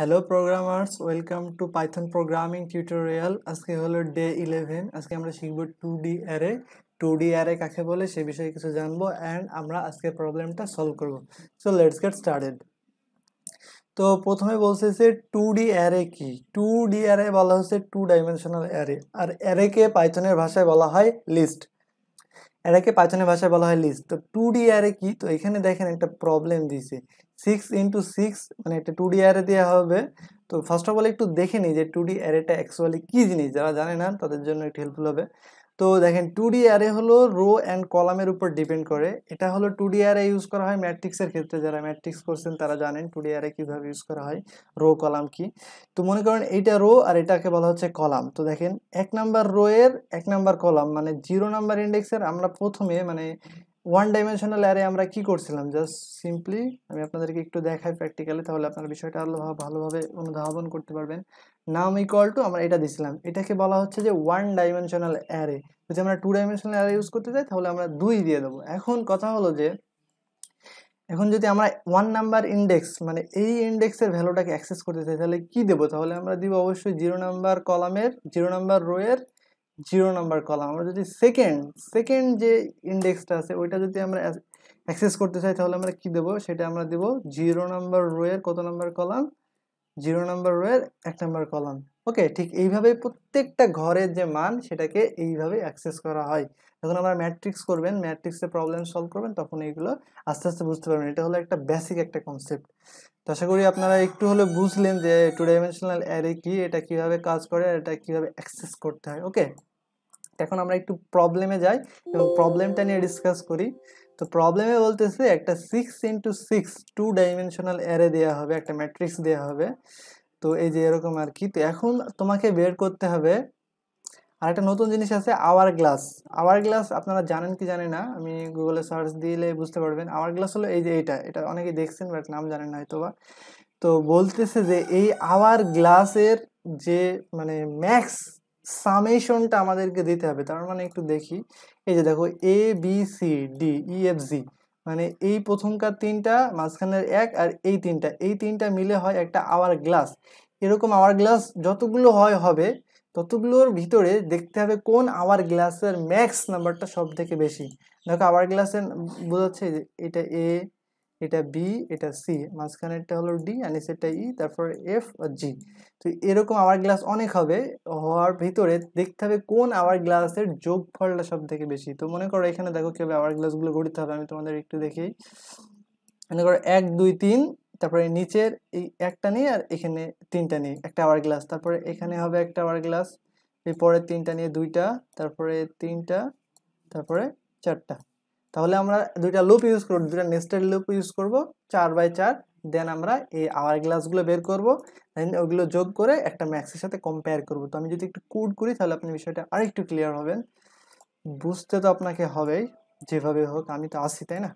Hello programmers welcome to Python programming tutorial আজকে হলো day eleven আজকে আমরা শিখব two D array two D array কাকে বলে সে বিষয়ে কিছু জানব অ্যান্ড আমরা আজকে প্রবলেমটা সলভ করব। সো লেটস গেট স্টার্টেড তো প্রথমে বলছে যে টু ডি অ্যারে কি? টু ডি অ্যারে বলা হচ্ছে টু ডাইমেনশনাল অ্যারে আর অ্যারেকে পাইথনের ভাষায় বলা হয় লিস্ট অ্যারেকে পাইথনের ভাষায় বলা হয় লিস্ট তো টু ডি অ্যারে কি? তো এখানে দেখেন একটা প্রবলেম দিছে। সিক্স ইন্টু সিক্স মানে একটা টু ডি অ্যারে দেওয়া হবে। তো ফার্স্ট অফ অল একটু দেখে নিই যে টু ডি অ্যারেটা অ্যাকচুয়ালি কী জিনিস? যারা জানে না, তাদের জন্য একটু হেল্পফুল হবে। তো দেখেন টু ডি অ্যারে হলো রো অ্যান্ড কলামের উপর ডিপেন্ড করে। এটা হলো টু ডি অ্যারে ইউজ করা হয় ম্যাট্রিক্সের ক্ষেত্রে। যারা ম্যাট্রিক্স করছেন, তারা জানেন টু ডি অ্যারে কীভাবে ইউজ করা হয় রো কলাম কি। তো মনে করেন এইটা রো আর এটাকে বলা হচ্ছে কলাম তো দেখেন, এক নাম্বার রো এর এক নাম্বার কলাম মানে জিরো নাম্বার ইন্ডেক্সের আমরা প্রথমে মানে ওয়ান ডাইমেনশনাল অ্যারে আমরা কি করছিলাম? জাস্ট সিম্পলি আমি আপনাদেরকে একটু দেখাই প্র্যাকটিক্যালি তাহলে আপনারা বিষয়টা আরও ভালোভাবে অনুধাবন করতে পারবেন। নাম ইকুয়াল টু আমরা এটা দিছিলাম। এটাকে বলা হচ্ছে যে ওয়ান ডাইমেনশনাল অ্যারে যদি আমরা টু ডাইমেনশনাল অ্যারে ইউজ করতে চাই, তাহলে আমরা দুই দিয়ে দেবো। এখন কথা হলো যে, এখন যদি আমরা ওয়ান নাম্বার ইন্ডেক্স মানে এই ইন্ডেক্সের ভ্যালুটাকে অ্যাক্সেস করতে চাই, তাহলে কি দেবো? তাহলে আমরা দিব অবশ্যই জিরো নাম্বার কলামের জিরো নাম্বার রোয়ের জিরো নাম্বার কলাম। আমরা যদি সেকেন্ড সেকেন্ড যে ইন্ডেক্সটা আছে, ওইটা যদি আমরা অ্যাক্সেস করতে চাই, তাহলে আমরা কি দেবো? সেটা আমরা দেবো জিরো নাম্বার রোয়ের কত নাম্বার কলাম? জিরো নাম্বার রোয়ের এক নাম্বার কলাম। ওকে, ঠিক এইভাবে প্রত্যেকটা ঘরের যে মান, সেটাকে এইভাবে অ্যাক্সেস করা হয়। যখন আমরা ম্যাট্রিক্স করবেন, ম্যাট্রিক্সে প্রবলেম সলভ করবেন, তখন এইগুলো আস্তে আস্তে বুঝতে পারবেন। এটা হলো একটা বেসিক একটা কনসেপ্ট তো আশা করি আপনারা একটু হলে বুঝলেন যে টু ডাইমেনশনাল অ্যারে কি, এটা কীভাবে কাজ করে আর এটা কীভাবে অ্যাক্সেস করতে হয়। ওকে? এখন আমরা একটু প্রবলেমে যাই এবং প্রবলেমটা নিয়ে ডিসকাস করি। তো প্রবলেমে বলতেছে একটা six into six two dimensional array দেওয়া হবে, একটা ম্যাট্রিক্স দেওয়া হবে। তো এই যে এরকম আর কি তো এখন তোমাকে বের করতে হবে আর একটা নতুন জিনিস আছে আওয়ার গ্লাস আওয়ার গ্লাস আপনারা জানেন কি জানে না? আমি গুগলে সার্চ দিলে বুঝতে পারবেন। আওয়ার গ্লাস হলো এই যে এইটা এটা অনেকে দেখছেন বাট নাম জানেন না হয়তো বা তো বলতেছে যে এই আওয়ার গ্লাসের যে মানে ম্যাক্স সামেশনটা আমাদেরকে দিতে হবে। তার মানে একটু দেখি। এই যে দেখো A B C D E F G মানে এই প্রথমকার তিনটা, মাঝখানের এক আর এই তিনটা। এই তিনটা মিলে হয় একটা আওয়ার গ্লাস এরকম আওয়ার গ্লাস যতগুলো হয় হবে, ততগুলোর ভিতরে দেখতে হবে কোন আওয়ার গ্লাসের ম্যাক্স নাম্বারটা সব থেকে বেশি। দেখো আওয়ার গ্লাসের বোঝাচ্ছে যে এটা এ এটা বি এটা সি মাঝখানেরটা হলো ডি আর নিচেরটা ই তারপর এফ আর জি তো এরকম আওয়ার গ্লাস অনেক হবে, হওয়ার ভিতরে দেখতে হবে কোন আওয়ার গ্লাসের যোগফলটা সব থেকে বেশি। তো মনে করো এখানে দেখো কীভাবে আওয়ার গ্লাসগুলো গড়িতে হবে, আমি তোমাদের একটু দেখি। মনে করো এক, দুই, তিন, তারপরে নিচের এই একটা নিয়ে আর এখানে তিনটা নিয়ে, একটা আওয়ার গ্লাস তারপরে এখানে হবে একটা আওয়ার গ্লাস এই পরের তিনটা নিয়ে দুইটা, তারপরে তিনটা, তারপরে চারটা। তাহলে আমরা দুইটা লুপ ইউজ করব, দুইটা নেস্টেড লুপ ইউজ করব, চার বাই চার দেন আমরা এই আওয়ার গ্লাসগুলো বের করব দেন ওগুলো যোগ করে একটা ম্যাক্সের সাথে কম্পেয়ার করব। তো আমি যদি একটু কোড করি, তাহলে আপনি বিষয়টা আরেকটু ক্লিয়ার হবেন। বুঝতে তো আপনাকে হবেই, যেভাবে হোক, আমি তো আসি তাই না?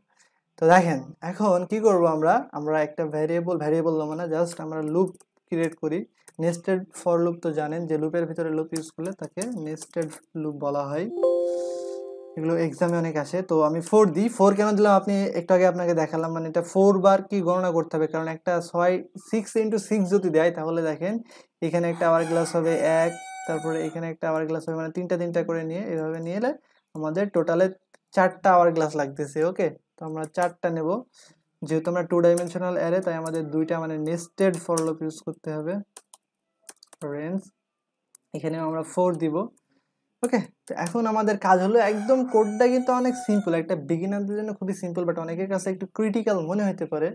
তো দেখেন, এখন কি করব আমরা? আমরা একটা ভ্যারিয়েবল ভ্যারিয়েবল না জাস্ট আমরা লুপ ক্রিয়েট করি। নেস্টেড ফর লুপ তো জানেন, যে লুপের ভিতরে লুপ ইউজ করলে তাকে নেস্টেড লুপ বলা হয়। এগুলো এক্সামে অনেক আসে। তো আমি ফোর দিই। ফোর কেন দিলাম? আপনি একটু আগে আপনাকে দেখালাম। মানে এটা ফোর বার কি গণনা করতে হবে? কারণ একটা ছয় সিক্স ইন্টু সিক্স যদি দেয়, তাহলে দেখেন, এখানে একটা আওয়ার গ্লাস হবে এক, তারপরে এখানে একটা আওয়ার গ্লাস হবে মানে তিনটা তিনটা করে নিয়ে এভাবে নিয়ে এলে আমাদের টোটালে চারটা আওয়ার গ্লাস লাগতেছে ওকে তো আমরা চারটা নেব। যেহেতু আমরা টু ডাইমেনশনাল অ্যারে তাই আমাদের দুইটা মানে নেস্টেড ফরলপ ইউজ করতে হবে। রেঞ্জ এখানে আমরা ফোর দিব। ওকে তো এখন আমাদের কাজ হলো একদম কোডটা কিন্তু অনেক সিম্পল একটা বিগিনারদের জন্য খুবই সিম্পল বাট অনেকের কাছে একটু ক্রিটিক্যাল মনে হতে পারে।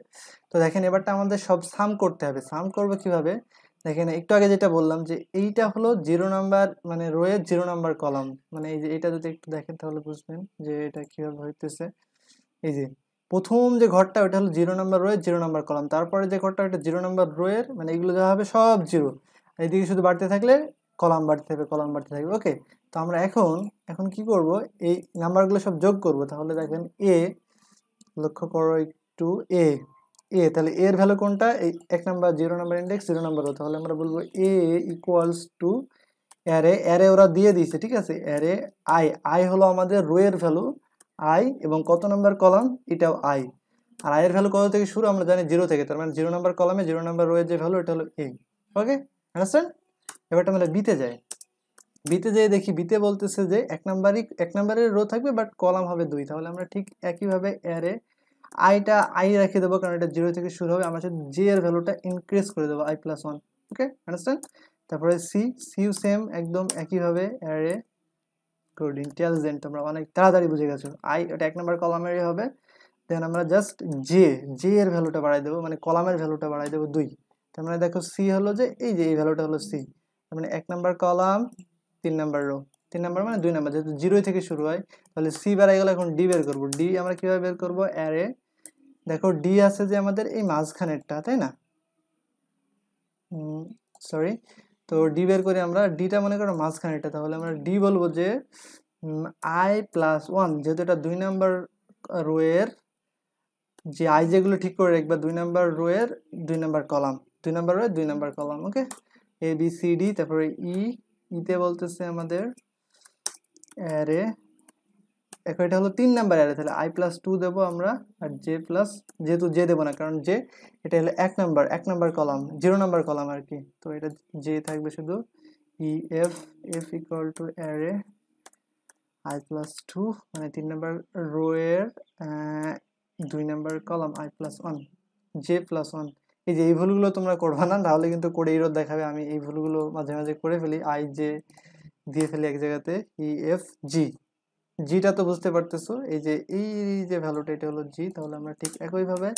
তো দেখেন এবারটা আমাদের সব সাম করতে হবে। সাম করব কীভাবে? দেখেন একটু আগে যেটা বললাম যে এইটা হলো জিরো নাম্বার মানে রোয়ের জিরো নাম্বার কলাম মানে এই যে এটা যদি একটু দেখেন তাহলে বুঝবেন যে এটা কীভাবে হইতেছে। এই যে প্রথম যে ঘরটা, ওটা হলো জিরো নাম্বার রোয়ের জিরো নাম্বার কলাম তারপরে যে ঘরটা, ওটা জিরো নাম্বার রোয়ের মানে এগুলো যা হবে সব জিরো এইদিকে শুধু বাড়তে থাকলে কলাম বাড়তে থাকবে, কলাম বাড়তে থাকবে। ওকে তো আমরা এখন এখন কি করব? এই নাম্বারগুলো সব যোগ করব। তাহলে দেখেন এ লক্ষ্য করো একটু এ এ তাহলে এর ভ্যালু কোনটা? এই এক number zero number index zero number তাহলে আমরা বলব A equals to array array ওরা দিয়ে দিয়েছে, ঠিক আছে? অ্যারে আই আই হলো আমাদের রো এর ভ্যালু আই এবং কত নাম্বার কলাম? এটাও আই আর আই এর ভ্যালু কত থেকে শুরু? আমরা জানি জিরো থেকে। তার মানে জিরো নাম্বার কলামে জিরো নাম্বার রোয়ের যে ভ্যালু এটা হলো এ ওকে আন্ডারস্ট্যান্ড এবারটা আমরা বিতে যাই বিতে যেয়ে দেখি, বিতে বলতেছে যে এক নাম্বারই, এক নাম্বারের রো থাকবে বাট কলাম হবে দুই। তাহলে আমরা ঠিক একইভাবে এরে আইটা আই রেখে দেবো, কারণ এটা জিরো থেকে শুরু হবে। আমরা জে এর ভ্যালুটা ইনক্রিজ করে দেবো I plus one okay understand তারপরে সি সিও সেম একদম একইভাবে অ্যারে গুড ইন্টেলিজেন্ট তোমরা অনেক তাড়াতাড়ি বুঝে গেছো। আই ওটা এক নম্বর কলামেরই হবে। দেন আমরা জাস্ট জে জে এর ভ্যালুটা বাড়াই দেবো মানে কলামের ভ্যালুটা বাড়াই দেবো দুই। তার মানে দেখো সি হলো যে, এই যে, এই ভ্যালুটা হলো সি মানে এক নাম্বার কলাম, তিন নাম্বার রো। তিন নাম্বার মানে দুই নাম্বার, যেহেতু জিরোই থেকে শুরু হয়, তাহলে সি বাড়াই গেলে এখন ডি বের করব। ডি আমরা কীভাবে বের করব? অ্যারে। দেখো, ডি আছে যে আমাদের এই মাঝখানেরটা, তাই না? সরি তো ডি বের করে আমরা। ডিটা মনে করো মাঝখানেরটা, তাহলে আমরা ডি বলব যে আই প্লাস ওয়ান, যেহেতু এটা দুই নাম্বার রোয়ের যে আই যেগুলো ঠিক করে রাখবা, দুই নাম্বার রোয়ের দুই নাম্বার কলাম। দুই নাম্বার রোয়ের দুই number column okay A B C D তারপরে ই ইতে বলতেছে আমাদের অ্যারে এখন এটা হলো তিন নাম্বার অ্যারে তাহলে আই প্লাস টু দেবো আমরা, আর জে প্লাস যেহেতু জে দেবো না, কারণ জে এটা হলো এক নাম্বার এক number column zero number column আর কি, তো এটা জে থাকবে শুধু E F F equal to array I plus two মানে তিন নাম্বার রোয়ের দুই number column I plus one J plus one এই যে এই ভুলগুলো তোমরা করবা না, তাহলে কিন্তু করে ইরোদ দেখাবে আমি এই ভুলগুলো মাঝে মাঝে করে ফেলি। আই জে দিয়ে ফেলি এক জায়গাতে ই এফ জি জিটা তো বুঝতে পারতেছো, এই যে এই যে ভ্যালুটা এটা হলো জি তাহলে আমরা ঠিক একইভাবে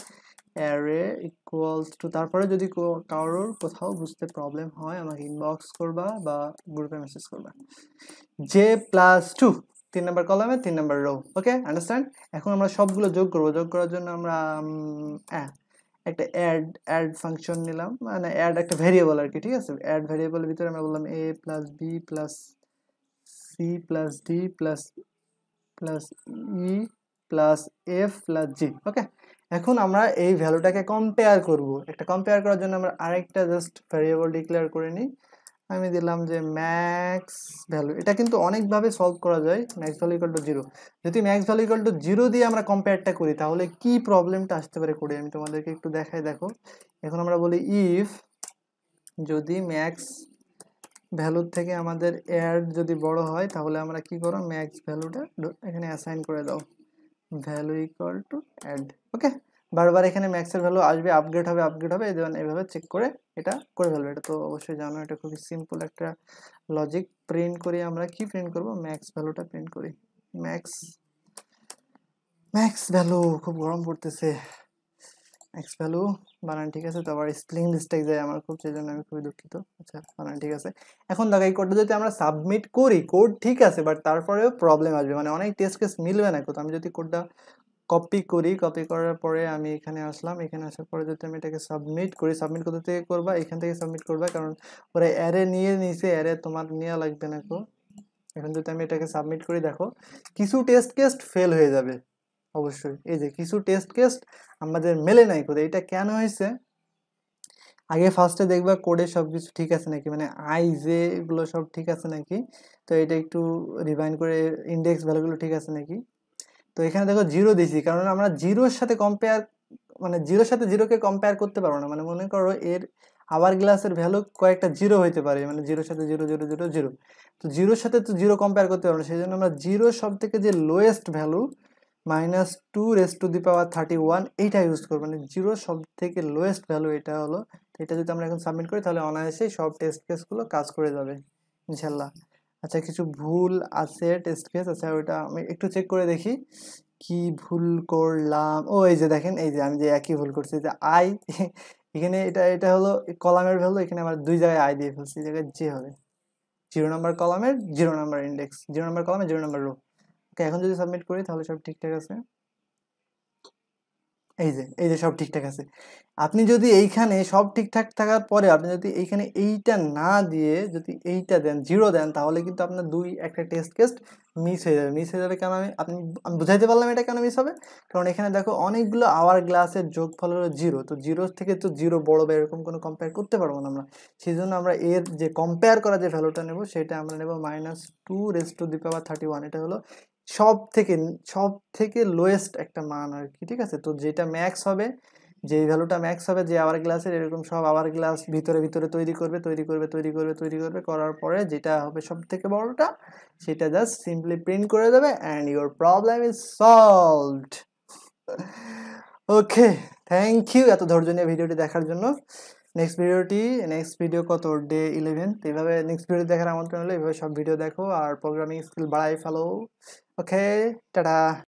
অ্যারে ইকুয়ালস টু তারপরে যদি কারোর কোথাও বুঝতে প্রবলেম হয়, আমাকে ইনবক্স করবা বা গ্রুপে মেসেজ করবা। জে প্লাস টু তিন নম্বর কলামে তিন নম্বর রো ওকে আন্ডারস্ট্যান্ড এখন আমরা সবগুলো যোগ করব, যোগ করার জন্য আমরা হ্যাঁ একটা অ্যাড অ্যাড ফাংশন নিলাম। মানে অ্যাড একটা ভ্যারিয়েবল আর কি ঠিক আছে? অ্যাড ভ্যারিয়েবলের ভিতরে আমরা বললাম A plus B plus C plus D plus plus E plus F plus G okay এখন আমরা এই ভ্যালুটাকে কম্পেয়ার করব। একটা কম্পেয়ার করার জন্য আমরা আরেকটা জাস্ট ভ্যারিয়েবল ডিক্লেয়ার করে নিই। আমি দিলাম যে ম্যাক্স ভ্যালু এটা কিন্তু অনেকভাবে সলভ করা যায় max value equal to zero যদি max value equal to zero দিয়ে আমরা কম্পেয়ারটা করি, তাহলে কি প্রবলেমটা আসতে পারে করি আমি তোমাদেরকে একটু দেখাই, দেখো। এখন আমরা বলি ইফ যদি ম্যাক্স ভ্যালুর থেকে আমাদের অ্যাড যদি বড় হয়, তাহলে আমরা কি করো? ম্যাক্স ভ্যালুটা এখানে অ্যাসাইন করে দাও। Value equal to add okay বারবার এখানে ম্যাক্সের ভ্যালু আসবে আপগ্রেড হবে আপগ্রেড হবে যেমন এভাবে চেক করে এটা করে ফেলবে। এটা তো অবশ্যই জানো, এটা খুবই সিম্পল একটা লজিক প্রিন্ট করি আমরা, কি প্রিন্ট করব? ম্যাক্স ভ্যালুটা প্রিন্ট করি। ম্যাক্স ম্যাক্স ভ্যালু খুব গরম পড়তেছে। ম্যাক্স ভ্যালু বানান ঠিক আছে। তো আবার স্প্লিং মিস্টেক যায় আমার খুব সেই জন্য আমি খুবই দুঃখিত। আচ্ছা বানান ঠিক আছে। এখন দেখো, এই কোডটা যদি আমরা সাবমিট করি কোড ঠিক আছে বাট তারপরেও প্রবলেম আসবে। মানে অনেক টেস্ট কেস মিলবে না কোথাও। আমি যদি কোডটা কপি করি কপি করার পরে আমি এখানে আসলাম। এখানে আসার পরে যদি আমি এটাকে সাবমিট করি সাবমিট কোথা থেকে করবা? এখান থেকে সাবমিট করবা, কারণ ওরা অ্যারে নিয়ে নিছে অ্যারে তোমার নেওয়া লাগবে না কো এখন যদি আমি এটাকে সাবমিট করি, দেখো, কিছু টেস্ট কেস্ট ফেল হয়ে যাবে, অবশ্যই। এই যে কিছু টেস্ট কেস্ট আমাদের মেলে নাই কোথায়? এটা কেন হয়েছে? আগে ফার্স্টে দেখবা কোডে সব কিছু ঠিক আছে নাকি? মানে আই জে এগুলো সব ঠিক আছে নাকি? তো এটা একটু রিভাইন করে ইন্ডেক্স ভ্যালুগুলো ঠিক আছে নাকি? তো এখানে দেখো জিরো দিছি কারণ আমরা জিরোর সাথে কম্পেয়ার মানে জিরোর সাথে জিরোকে কম্পেয়ার করতে পারব না। মানে মনে করো এর আওয়ার গ্লাসের ভ্যালু কয়েকটা জিরো হইতে পারে মানে জিরোর সাথে জিরো জিরো জিরো জিরো তো জিরোর সাথে তো জিরো কম্পেয়ার করতে পারব না, সেই জন্য আমরা জিরো সব থেকে যে lowest value minus two raise to the power thirty one এইটা ইউজ করব। মানে জিরো সব থেকে লোয়েস্ট ভ্যালু এটা হলো এটা যদি আমরা এখন সাবমিট করি, তাহলে অনায়াসেই সব টেস্ট কেসগুলো কাজ করে যাবে, ইনশাল্লাহ। আচ্ছা কিছু ভুল আছে টেস্ট কেস আচ্ছা ওইটা আমি একটু চেক করে দেখি। কি ভুল করলাম? ও, এই যে দেখেন, এই যে আমি যে একই ভুল করছি যে আই এখানে এটা এটা হলো কলামের ভ্যালু এখানে আমার দুই জায়গায় আই দিয়ে ফেলছি জায়গায় যে হবে। জিরো নাম্বার কলামের zero number index zero number কলামের জিরো নাম্বার রো ওকে এখন যদি সাবমিট করি, তাহলে সব ঠিকঠাক আছে। এই যে এই যে সব ঠিকঠাক আছে। আপনি যদি এইখানে সব ঠিকঠাক থাকার পরে আপনি যদি এইখানে এইটা না দিয়ে যদি এইটা দেন জিরো দেন, তাহলে কিন্তু আপনার দুই একটা টেস্ট কেস মিস হয়ে যাবে। মিস হয়ে যাবে কেন? আমি, আপনি, আমি বুঝাইতে পারলাম এটা কেন মিস হবে? কারণ এখানে দেখো অনেকগুলো আওয়ার গ্লাসের যোগফল হলো জিরো তো জিরো থেকে তো জিরো বড় বা এরকম কোনো কম্পেয়ার করতে পারব না আমরা। সেই জন্য আমরা এর যে কম্পেয়ার করা যে ভ্যালুটা নেব, সেটা আমরা নেব minus two raise to the power thirty one এটা হলো সব থেকে সব থেকে লোয়েস্ট একটা মান আর কি, ঠিক আছে? তো যেটা ম্যাক্স হবে, যেই ভ্যালুটা ম্যাক্স হবে, যে আওয়ার গ্লাসের এরকম সব আওয়ার গ্লাস ভিতরে ভিতরে তৈরি করবে তৈরি করবে তৈরি করবে তৈরি করবে, করার পরে যেটা হবে সব থেকে বড়টা, সেটা জাস্ট সিম্পলি প্রিন্ট করে দেবে and your problem is solved okay thank you এত ধৈর্য নিয়ে ভিডিওটি দেখার জন্য। নেক্সট ভিডিওটি নেক্সট ভিডিও কত? ডে ইলেভেন এইভাবে নেক্সট ভিডিও দেখার আমন্ত্রণ হলো এইভাবে সব ভিডিও দেখো আর প্রোগ্রামিং স্কিল বাড়াই ফেলো। ওকে টাটা।